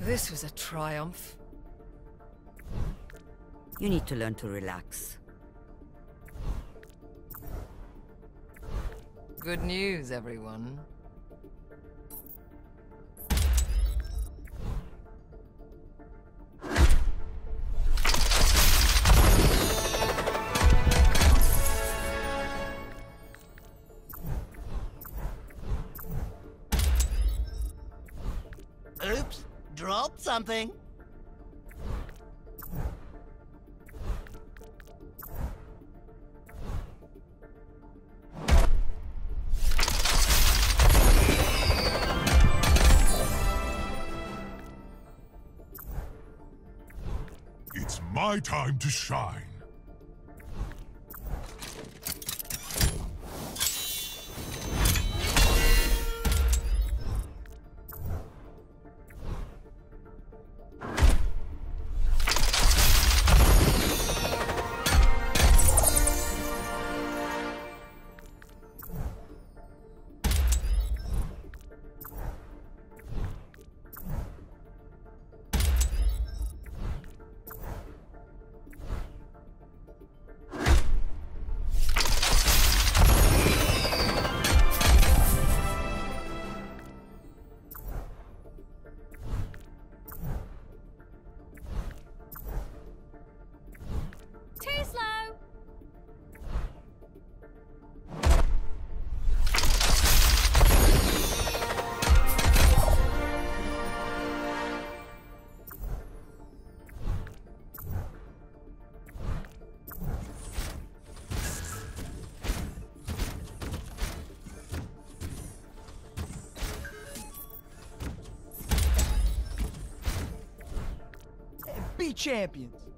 This was a triumph. You need to learn to relax. Good news, everyone. Oops, dropped something. It's my time to shine. Be champions.